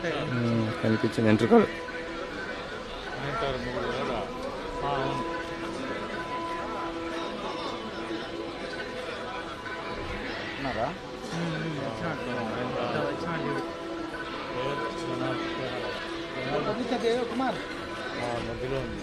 ఉమ్, కనిపించింది వెంట్రుకలు అంటారు మూడు కదా ఆ, అవును ఉన్నారా కుమార్ మధ్యలో ఉంది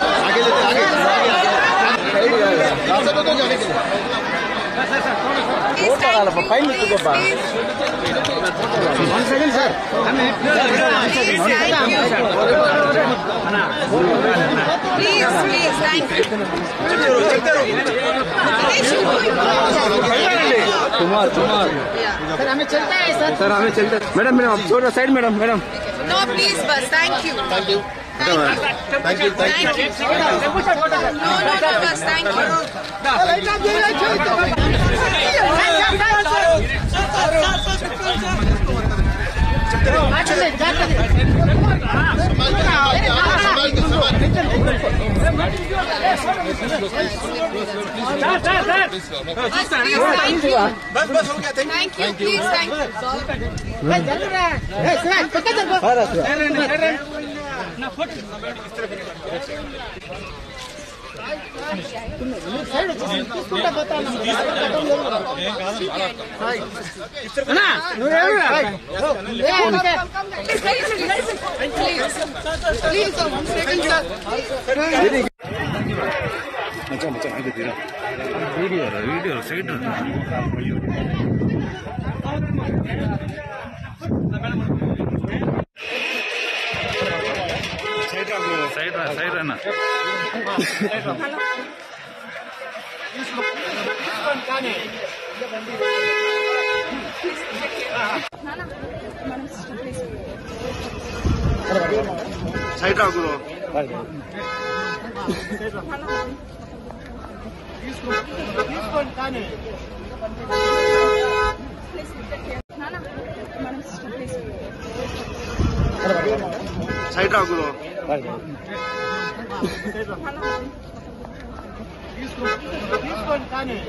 आगे लेते आगे रास्ता तो जाने के लिए। फाइन मिलता one second sir please please thank Kumar Kumar sir हमें चलता है सर सर हमें चलता है। मैडम मैडम छोटा side madam madam no please बस thank you thank you Thank you. Thank you. No, no, no, bus. Thank you. Bus, please, thank you. Thank you, please, thank you. Please, please, please. Please, one second, sir. Video video side side రా side అన్న side రా Disco, disco en cane.